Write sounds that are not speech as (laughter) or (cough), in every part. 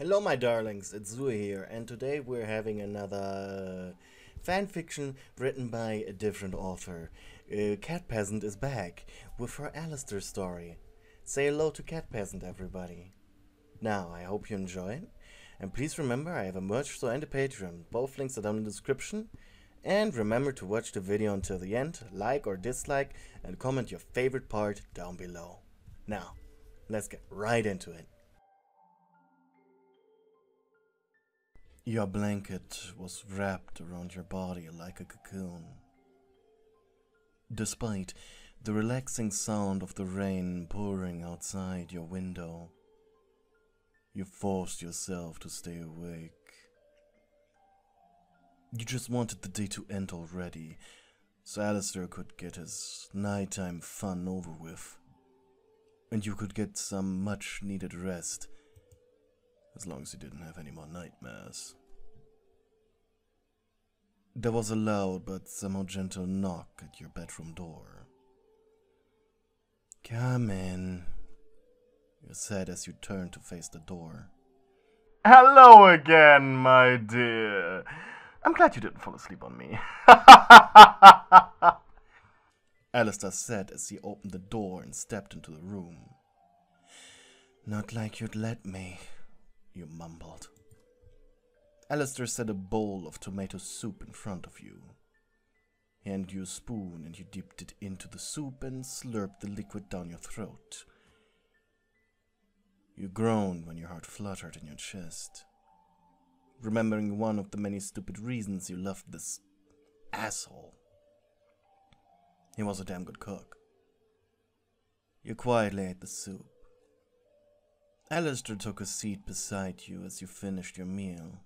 Hello, my darlings, it's Sui here, and today we're having another fan fiction written by a different author. Uh, Cat Peasant is back with her Alastor story. Say hello to Cat Peasant, everybody. Now, I hope you enjoy it, and please remember I have a merch store and a Patreon. Both links are down in the description. And remember to watch the video until the end, like or dislike, and comment your favorite part down below. Now, let's get right into it. Your blanket was wrapped around your body like a cocoon. Despite the relaxing sound of the rain pouring outside your window, you forced yourself to stay awake. You just wanted the day to end already, so Alastor could get his nighttime fun over with, and you could get some much needed rest as long as you didn't have any more nightmares. There was a loud but somewhat gentle knock at your bedroom door. Come in, you said as you turned to face the door. Hello again, my dear. I'm glad you didn't fall asleep on me. (laughs) Alastor said as he opened the door and stepped into the room. Not like you'd let me, you mumbled. Alastor set a bowl of tomato soup in front of you. He handed you a spoon and you dipped it into the soup and slurped the liquid down your throat. You groaned when your heart fluttered in your chest, remembering one of the many stupid reasons you loved this asshole. He was a damn good cook. You quietly ate the soup. Alastor took a seat beside you as you finished your meal.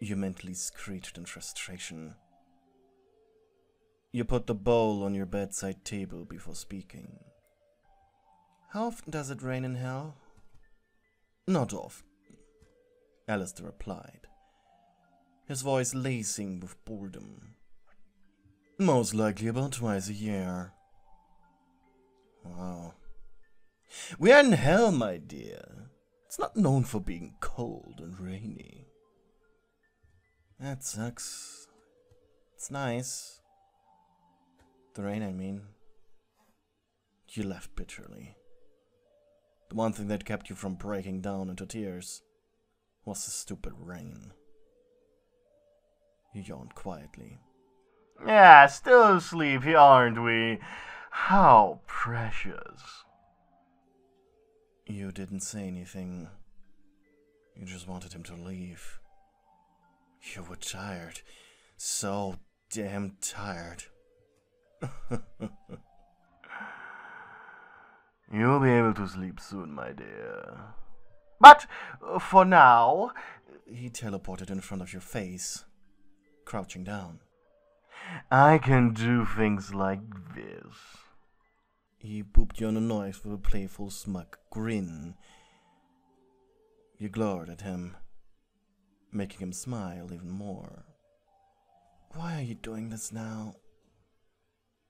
You mentally screeched in frustration. You put the bowl on your bedside table before speaking. How often does it rain in hell? Not often, Alastor replied, his voice lacing with boredom. Most likely about twice a year. Wow. We are in hell, my dear. It's not known for being cold and rainy. That sucks. It's nice. The rain, I mean. You laughed bitterly. The one thing that kept you from breaking down into tears was the stupid rain. You yawned quietly. Yeah, still sleepy, aren't we? How precious. You didn't say anything. You just wanted him to leave. You were tired. So damn tired. (laughs) You'll be able to sleep soon, my dear. But for now, He teleported in front of your face, crouching down. I can do things like this. He booped you on the nose with a playful, smug grin. You glowered at him, making him smile even more. Why are you doing this now?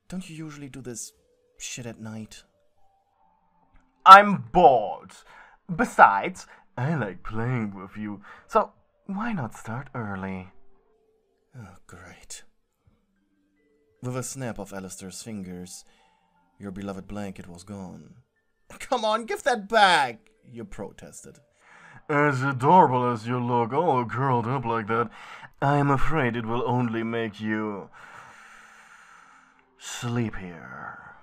Don't you usually do this shit at night? I'm bored. Besides, I like playing with you, so why not start early? Oh, great. With a snap of Alastor's fingers, your beloved blanket was gone. (laughs) Come on, give that back! You protested. As adorable as you look, all curled up like that, I am afraid it will only make you sleepier.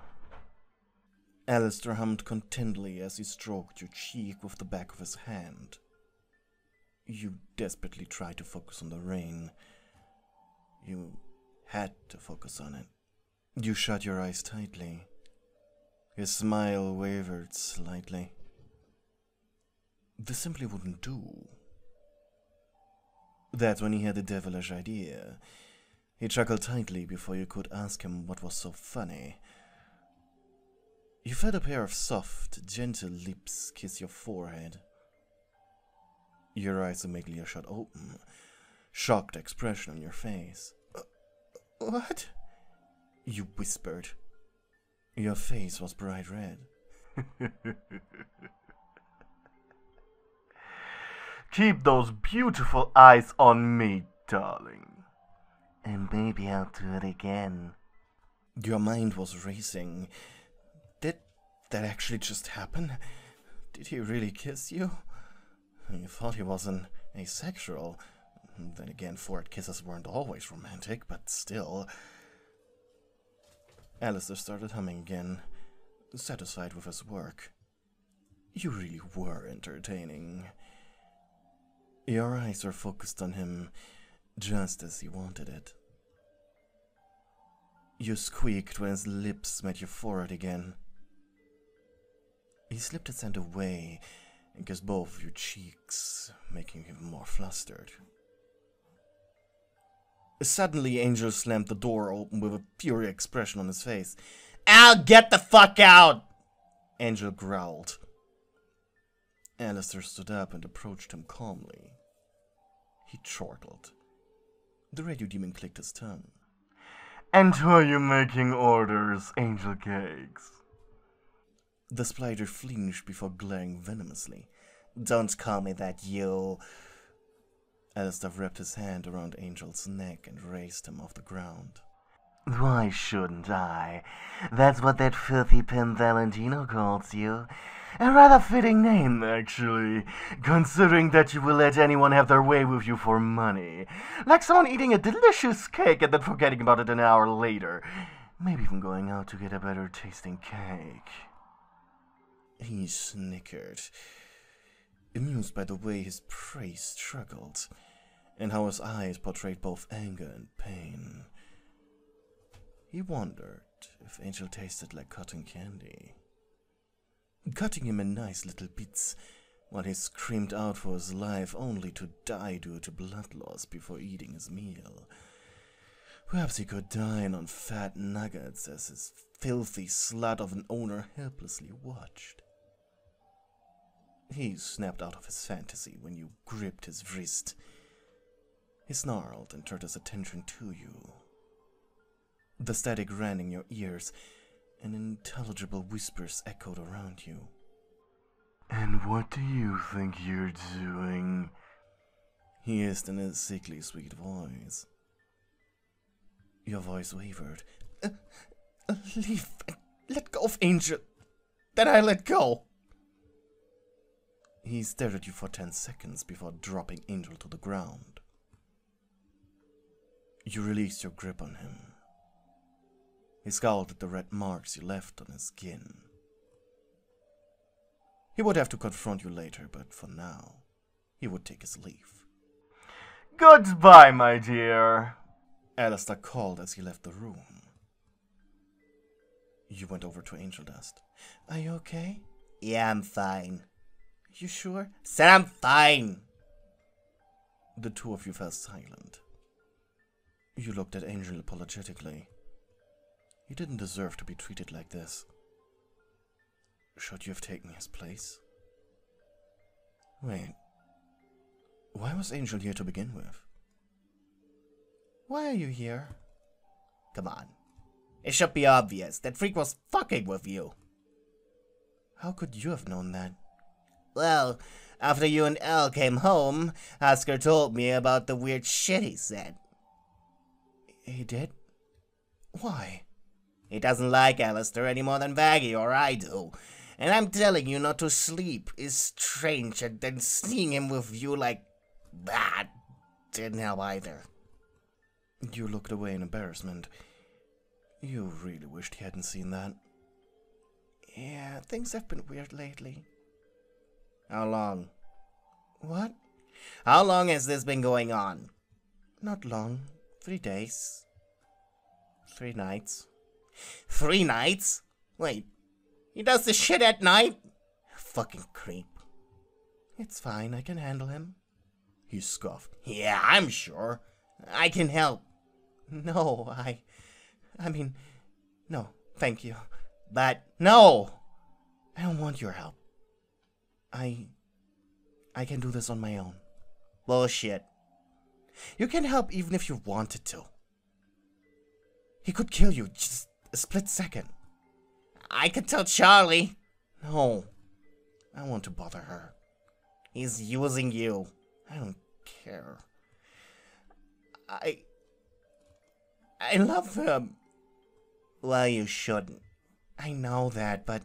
Alastor hummed contentedly as he stroked your cheek with the back of his hand. You desperately tried to focus on the rain. You had to focus on it. You shut your eyes tightly. His smile wavered slightly. This simply wouldn't do. That's when he had a devilish idea. He chuckled tightly before you could ask him what was so funny. You felt a pair of soft, gentle lips kiss your forehead. Your eyes immediately shut open, shocked expression on your face. "Uh, What? You whispered. Your face was bright red. Keep those beautiful eyes on me, darling. And maybe I'll do it again. Your mind was racing. Did that actually just happen? Did he really kiss you? You thought he was an asexual. Then again, Ford kisses weren't always romantic, but still. Alastor started humming again, satisfied with his work. You really were entertaining. Your eyes were focused on him just as he wanted it. You squeaked when his lips met your forehead again. He slipped his hand away and kissed both your cheeks, making you more flustered. Suddenly, Angel slammed the door open with a fury expression on his face. Al, get the fuck out! Angel growled. Alastor stood up and approached him calmly. He chortled. The radio demon clicked his tongue. And who are you making orders, Angel Cakes? The spider flinched before glaring venomously. Don't call me that, you. Alastor wrapped his hand around Angel's neck and raised him off the ground. Why shouldn't I? That's what that filthy Pen Valentino calls you. A rather fitting name, actually, considering that you will let anyone have their way with you for money. Like someone eating a delicious cake and then forgetting about it an hour later. Maybe even going out to get a better tasting cake. He snickered, amused by the way his prey struggled, and how his eyes portrayed both anger and pain. He wondered if Angel tasted like cotton candy cutting him in nice little bits while he screamed out for his life only to die due to blood loss before eating his meal. Perhaps he could dine on Fat Nuggets as his filthy slut of an owner helplessly watched. He snapped out of his fantasy when you gripped his wrist. He snarled and turned his attention to you. The static ran in your ears and intelligible whispers echoed around you. And what do you think you're doing? He hissed in a sickly sweet voice. Your voice wavered. Uh, uh, leave. Let go of Angel. Then I let go. He stared at you for ten seconds before dropping Angel to the ground. You released your grip on him. He scowled at the red marks you left on his skin. He would have to confront you later, but for now, he would take his leave. Goodbye, my dear, Alastor called as he left the room. You went over to Angel Dust. Are you okay? Yeah, I'm fine. You sure? Said I'm fine. The two of you fell silent. You looked at Angel apologetically. You didn't deserve to be treated like this. Should you have taken his place? Wait. Why was Angel here to begin with? Why are you here? Come on. It should be obvious. That freak was fucking with you. How could you have known that? Well, after you and Elle came home, Oscar told me about the weird shit he said. He did? Why? He doesn't like Alastor any more than Vaggie or I do. And I'm telling you not to sleep is strange, and then seeing him with you like that didn't help either. You looked away in embarrassment. You really wished he hadn't seen that. Yeah, things have been weird lately. How long? What? How long has this been going on? Not long. Three days. Three nights. Three nights? Wait, he does this shit at night? Fucking creep. It's fine, I can handle him. He scoffed. Yeah, I'm sure. I can help. No, I. I mean, no, thank you. But no! I don't want your help. I. I can do this on my own. Bullshit. You can help even if you wanted to. He could kill you just a split second. I could tell Charlie. No. I want to bother her. He's using you. I don't care. I. I love him. Well, you shouldn't. I know that, but.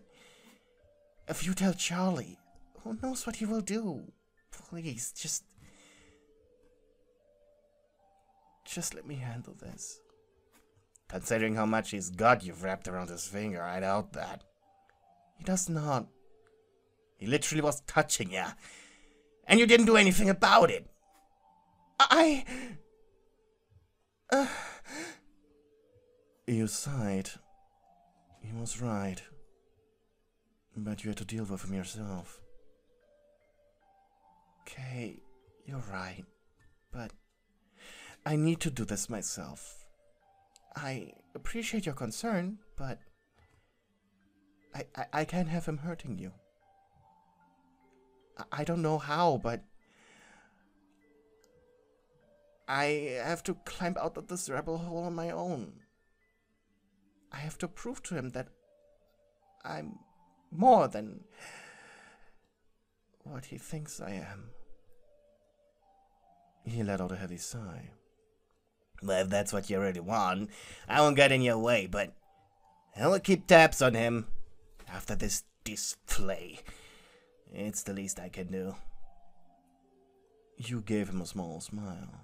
If you tell Charlie, who knows what he will do? Please, just. Just let me handle this. Considering how much he's got you've wrapped around his finger, I doubt that. He does not. He literally was touching you. And you didn't do anything about it. I. Uh, (sighs) You sighed. He was right. But you had to deal with him yourself. Okay, you're right. But I need to do this myself. I appreciate your concern, but I, I, I can't have him hurting you. I, I don't know how, but I have to climb out of this rabbit hole on my own. I have to prove to him that I'm more than what he thinks I am. He let out a heavy sigh. Well, if that's what you really want, I won't get in your way, but I will keep tabs on him after this display. It's the least I can do. You gave him a small smile.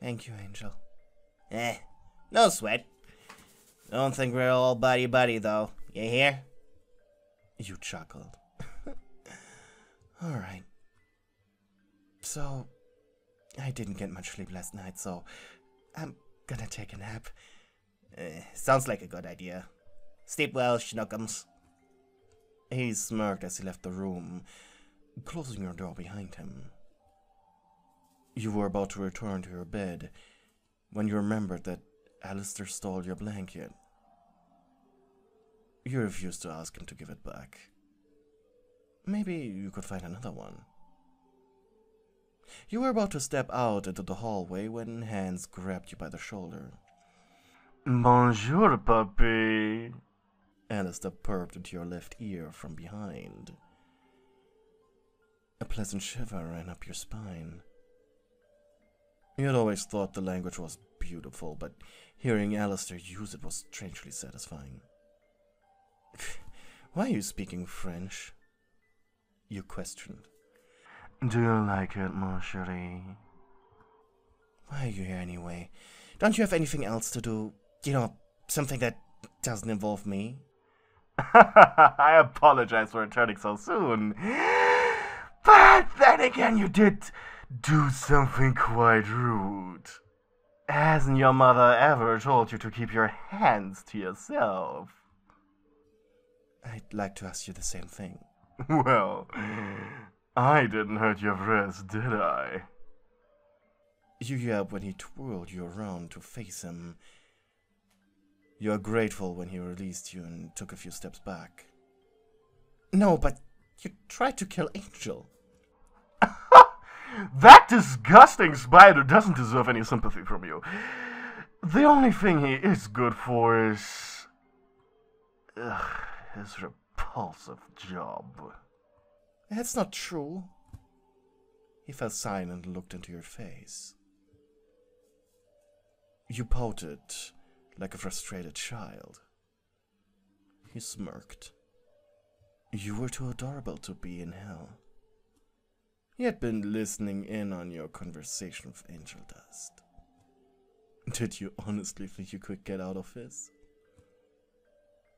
Thank you, Angel. Eh, no sweat. Don't think we're all buddy buddy, though. You hear? You chuckled. All right. So, I didn't get much sleep last night, so I'm gonna take a nap. Eh, sounds like a good idea. Sleep well, Schnookums. He smirked as he left the room, closing your door behind him. You were about to return to your bed when you remembered that Alastor stole your blanket. You refused to ask him to give it back. Maybe you could find another one. You were about to step out into the hallway when hands grabbed you by the shoulder. Bonjour, puppy. Alastor purred into your left ear from behind. A pleasant shiver ran up your spine. You had always thought the language was beautiful, but hearing Alastor use it was strangely satisfying. (laughs) Why are you speaking French? You questioned. Do you like it, mon chéri? Why are you here anyway? Don't you have anything else to do? You know, something that doesn't involve me? (laughs) I apologize for returning so soon. But then again, you did do something quite rude. Hasn't your mother ever told you to keep your hands to yourself? I'd like to ask you the same thing. (laughs) Well, I didn't hurt your wrist, did I? You yelped when he twirled you around to face him. You are grateful when he released you and took a few steps back. No, but you tried to kill Angel. (laughs) That disgusting spider doesn't deserve any sympathy from you. The only thing he is good for is. Ugh, his repulsive job. That's not true. He fell silent and looked into your face. You pouted like a frustrated child. He smirked. You were too adorable to be in hell. He had been listening in on your conversation with Angel Dust. Did you honestly think you could get out of this?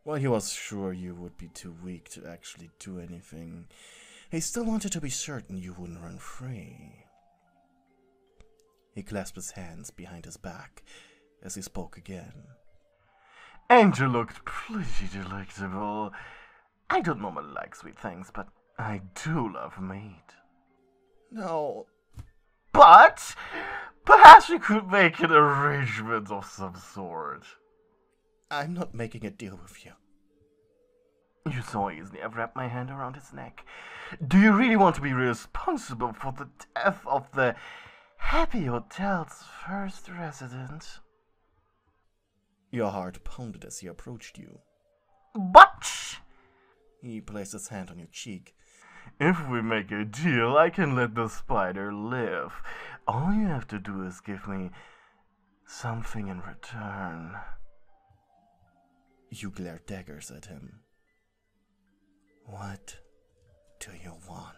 While he was sure you would be too weak to actually do anything, he still wanted to be certain you wouldn't run free. He clasped his hands behind his back as he spoke again. Angel looked pretty delectable. I don't normally like sweet things, but I do love meat. No, But perhaps we could make an arrangement of some sort. I'm not making a deal with you. You so easily have wrapped my hand around his neck. Do you really want to be responsible for the death of the Happy Hotel's first resident? Your heart pounded as he approached you. But He placed his hand on your cheek. If we make a deal, I can let the spider live. All you have to do is give me something in return. You glare daggers at him. What do you want?